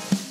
Bye.